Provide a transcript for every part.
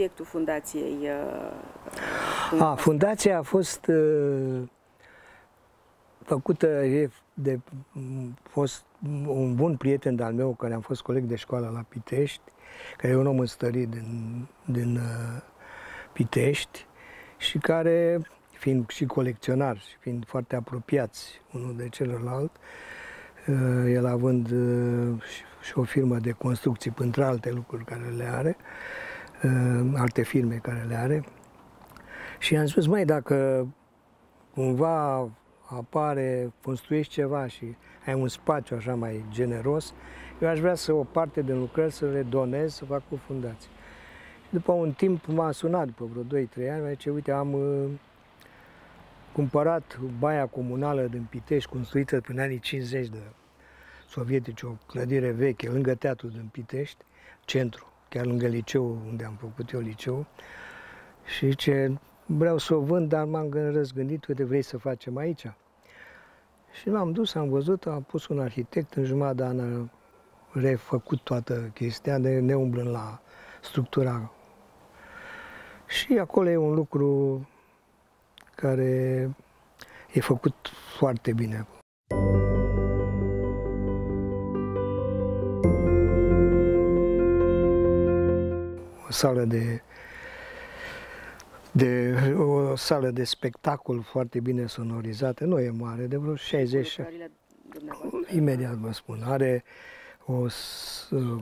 Care e obiectul fundației? Uh, a, fundația a fost uh, făcută de fost un bun prieten de-al meu, care am fost coleg de școală la Pitești, care e un om înstărit din, din uh, Pitești și care, fiind și colecționar și fiind foarte apropiați unul de celălalt, uh, el având uh, și o firmă de construcții, între alte lucruri care le are, uh, alte firme care le are, și am spus, mai dacă cumva apare, construiești ceva și ai un spațiu așa mai generos, eu aș vrea să o parte din lucrări să le donez, să fac o fundație. După un timp m-a sunat, după vreo 2-3 ani, mi-a zis, uite, am uh, cumpărat baia comunală din Pitești, construită prin anii 50 de sovietici, o clădire veche, lângă teatru din Pitești, centru, chiar lângă liceu, unde am făcut eu liceu. Și ce vreau să o vând, dar m-am răzgândit, uite, vrei să facem aici? Și m-am dus, am văzut, am pus un arhitect în jumătate de an, refăcut toată chestia, de ne umblând la structura. Și acolo e un lucru care e făcut foarte bine. Sală de, de o sală de spectacol foarte bine sonorizată, nu e mare, de vreo 60. Imediat vă spun. Are o,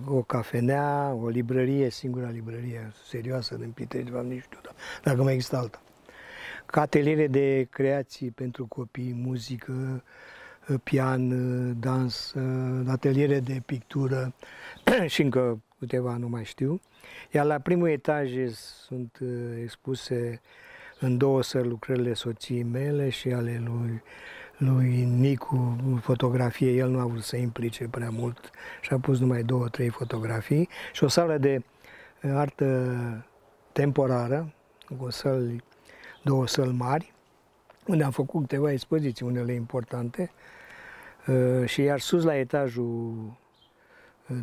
o cafenea, o librărie, singura librărie serioasă din Pitești, v-am nici știu, dacă mai există alta. Ca ateliere de creații pentru copii, muzică, pian, dans, ateliere de pictură și încă câteva nu mai știu. Iar la primul etaj sunt uh, expuse în două sări lucrările soției mele și ale lui lui Nicu fotografie, el nu a vrut să implice prea mult și a pus numai două, trei fotografii. Și o sală de uh, artă temporară, cu săli, două săli mari, unde am făcut câteva expoziții, unele importante, uh, și iar sus la etajul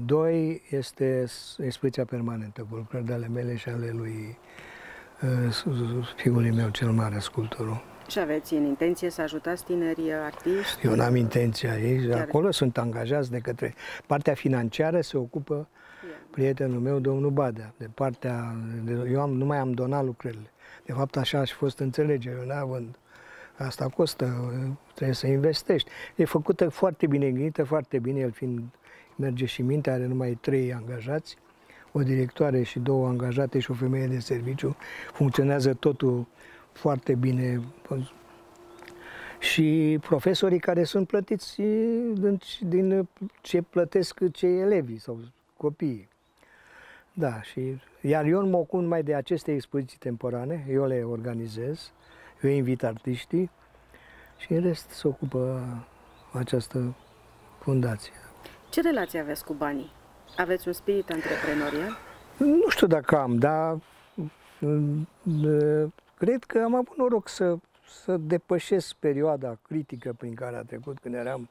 2 uh, este expoziția permanentă cu lucrări de ale mele și ale lui fiului meu cel mare, sculptorul. Și aveți în intenție să ajutați tinerii artiști? Eu n-am intenția ei. Chiar... Acolo sunt angajați de către partea financiară, se ocupă prietenul meu, domnul Badea. De partea, de, eu am, nu mai am donat lucrările. De fapt, așa aș fost înțelegere. Eu n-având Asta costă, trebuie să investești. E făcută foarte bine, gândită foarte bine, el fiind, merge și minte, are numai trei angajați, o directoare și două angajate și o femeie de serviciu. Funcționează totul foarte bine și profesorii care sunt plătiți din, din ce plătesc cei elevii sau copiii. Da, și, iar eu mă ocup mai de aceste expoziții temporane, eu le organizez, eu invit artiștii și în rest se ocupă această fundație. Ce relație aveți cu banii? Aveți un spirit antreprenorial? Nu știu dacă am, dar cred că am avut noroc să, să depășesc perioada critică prin care a trecut când eram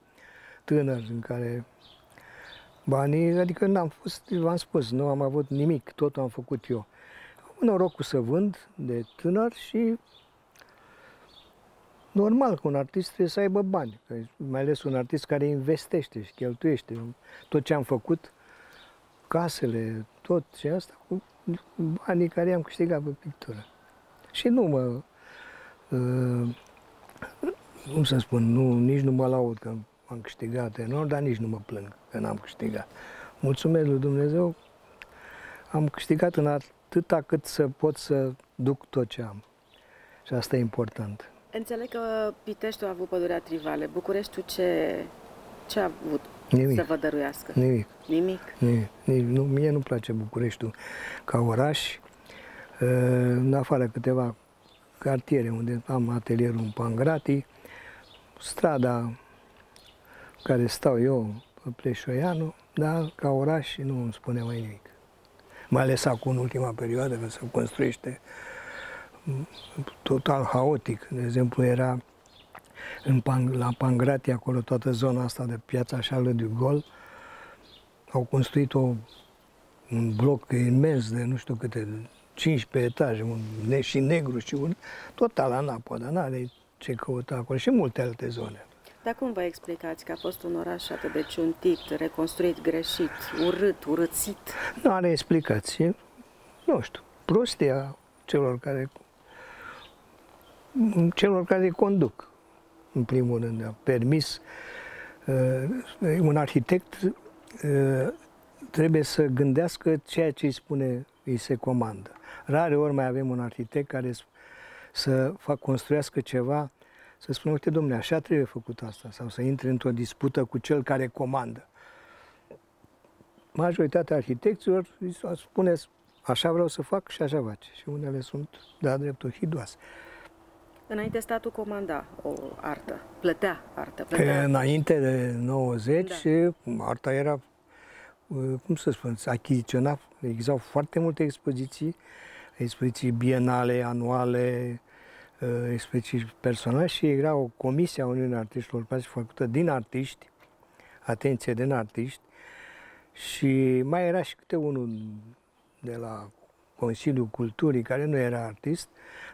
tânăr, în care banii, adică n-am fost, v-am spus, nu am avut nimic, totul am făcut eu. Am avut norocul să vând de tânăr și normal că un artist trebuie să aibă bani, mai ales un artist care investește și cheltuiește tot ce am făcut, casele, tot ce asta, cu banii care i-am câștigat pe pictură. Și nu mă, uh, cum să spun, nu, nici nu mă laud că am câștigat enorm, dar nici nu mă plâng că n-am câștigat. Mulțumesc lui Dumnezeu, am câștigat în atâta cât să pot să duc tot ce am. Și asta e important. Înțeleg că Piteștiul a avut pădurea trivale. Bucureștiul ce, ce a avut Nimic. să vă dăruiască? Nimic. Nimic? Nimic. Nimic. Nu, mie nu place Bucureștiul ca oraș în afară câteva cartiere unde am atelierul în Pangrati, strada care stau eu pe Pleșoianu, dar ca oraș nu îmi spune mai nimic. Mai ales acum în ultima perioadă, că se construiește total haotic. De exemplu, era în Pang, la Pangrati, acolo toată zona asta de piața Charles de Gol, au construit o, un bloc imens de nu știu câte 15 etaje, un ne- și negru și un total anapoda, n-are ce căuta acolo și multe alte zone. Dar cum vă explicați că a fost un oraș atât de ciuntit, reconstruit greșit, urât, urățit? Nu are explicație, nu știu, prostia celor care celor care conduc, în primul rând, a permis uh, un arhitect uh, trebuie să gândească ceea ce îi spune, îi se comandă. Rare ori mai avem un arhitect care să fac, construiască ceva, să spună, uite, domnule, așa trebuie făcut asta, sau să intre într-o dispută cu cel care comandă. Majoritatea arhitecților îi spune, așa vreau să fac și așa face. Și unele sunt, de-a dreptul, hidoase. Înainte statul comanda o artă, plătea artă. Plătea... Înainte de 90, da. arta era, cum să spun, achiziționa, existau foarte multe expoziții, expoziții bienale, anuale, expoziții personale și era o comisie a Uniunii Artiștilor Plastici făcută din artiști, atenție, din artiști, și mai era și câte unul de la Consiliul Culturii, care nu era artist,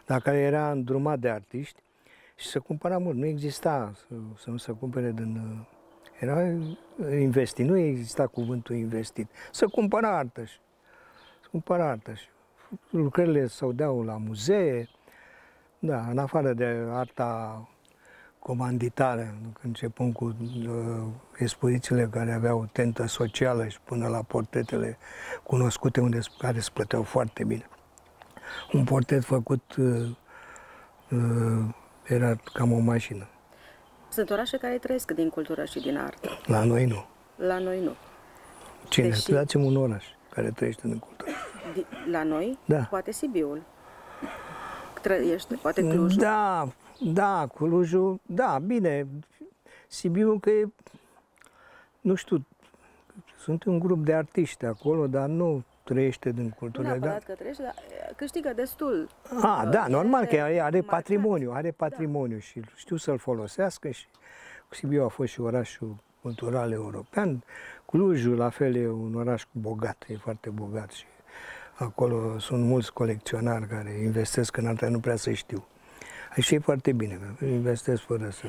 dar care era îndrumat de artiști și se cumpăra mult. Nu exista să, să nu se cumpere din... Era investit, nu exista cuvântul investit. Să cumpăra artă și să cumpăra artă și lucrările s-au deau la muzee, da, în afară de arta comanditară, începând cu uh, expozițiile care aveau tentă socială și până la portretele cunoscute unde, care se plăteau foarte bine. Un portret făcut uh, uh, era cam o mașină. Sunt orașe care trăiesc din cultură și din artă. La noi nu. La noi nu. Cine? Deși... Dați-mi un oraș care trăiește din cultură. La noi? Da. Poate Sibiul. Trăiește, poate Clujul. Da, da, Clujul, da, bine. Sibiu că e, nu știu, sunt un grup de artiști acolo, dar nu trăiește din cultură. Nu neapărat da. că trăiește, dar câștigă destul. Ah, da, normal că are, are patrimoniu, are da. patrimoniu da. și știu să-l folosească și Sibiu a fost și orașul cultural european. Clujul, la fel, e un oraș bogat, e foarte bogat și acolo sunt mulți colecționari care investesc în artă, nu prea să știu. Și e foarte bine, investesc fără să...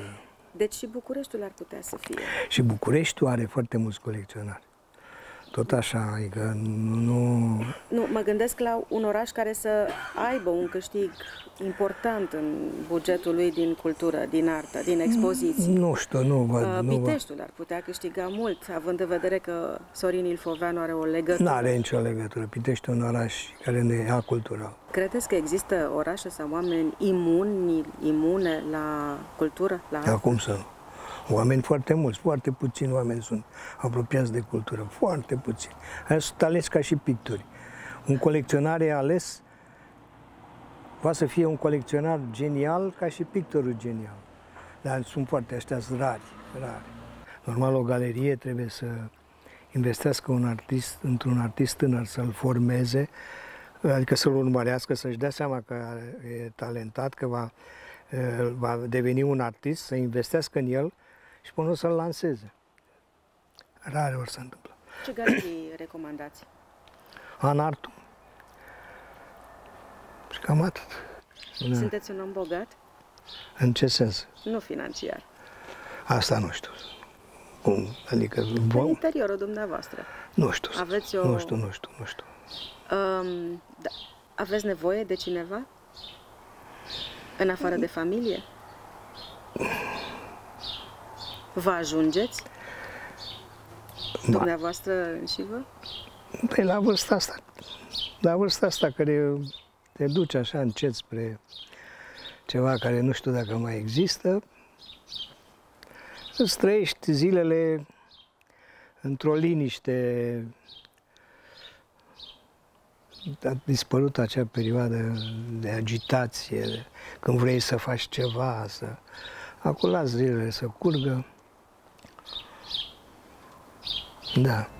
Deci și Bucureștiul ar putea să fie. Și Bucureștiul are foarte mulți colecționari tot așa, adică nu... Nu, mă gândesc la un oraș care să aibă un câștig important în bugetul lui din cultură, din artă, din expoziții. Nu știu, nu văd. Uh, nu Piteștiul ar putea câștiga mult, având în vedere că Sorin Ilfoveanu are o legătură. Nu are nicio legătură. Piteștiul e un oraș care ne ia cultural. Credeți că există orașe sau oameni imuni, imune la cultură? La Acum să nu. Oameni foarte mulți, foarte puțini oameni sunt apropiați de cultură, foarte puțini. Aia sunt ales ca și picturi. Un colecționar e ales, poate să fie un colecționar genial ca și pictorul genial. Dar sunt foarte ăștia rari, rari. Normal, o galerie trebuie să investească un artist, într-un artist tânăr, să-l formeze, adică să-l urmărească, să-și dea seama că e talentat, că va, va deveni un artist, să investească în el și până să-l lanseze. Rare ori se întâmplă. Ce galerii recomandați? Anartu. Și cam atât. Da. Sunteți un om bogat? În ce sens? Nu financiar. Asta nu știu. Cum? Adică... În interiorul dumneavoastră. Nu știu. Aveți o... Nu știu, nu știu, nu știu. Um, da. Aveți nevoie de cineva? În afară de familie? Vă ajungeți? Dumneavoastră și vă? Păi la vârsta asta, la vârsta asta care te duce așa încet spre ceva care nu știu dacă mai există, îți trăiești zilele într-o liniște. A dispărut acea perioadă de agitație, când vrei să faci ceva, să... Acum las zilele să curgă. Da.